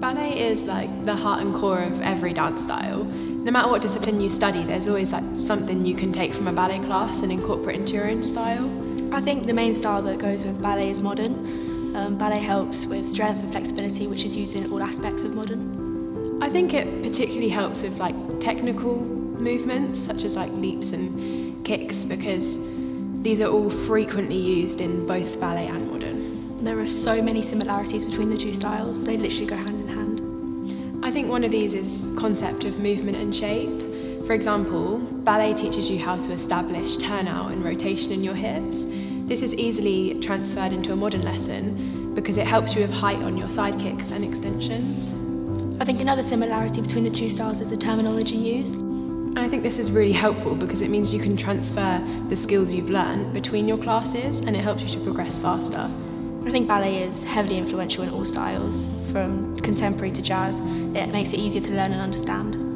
Ballet is like the heart and core of every dance style. No matter what discipline you study, there's always like something you can take from a ballet class and incorporate into your own style. I think the main style that goes with ballet is modern. Um, ballet helps with strength and flexibility, which is used in all aspects of modern. I think it particularly helps with like technical movements, such as like leaps and kicks, because these are all frequently used in both ballet and modern. There are so many similarities between the two styles, they literally go hand in hand. I think one of these is concept of movement and shape. For example, ballet teaches you how to establish turnout and rotation in your hips. This is easily transferred into a modern lesson because it helps you with height on your side kicks and extensions. I think another similarity between the two styles is the terminology used. And I think this is really helpful because it means you can transfer the skills you've learned between your classes and it helps you to progress faster. I think ballet is heavily influential in all styles, from contemporary to jazz. It makes it easier to learn and understand.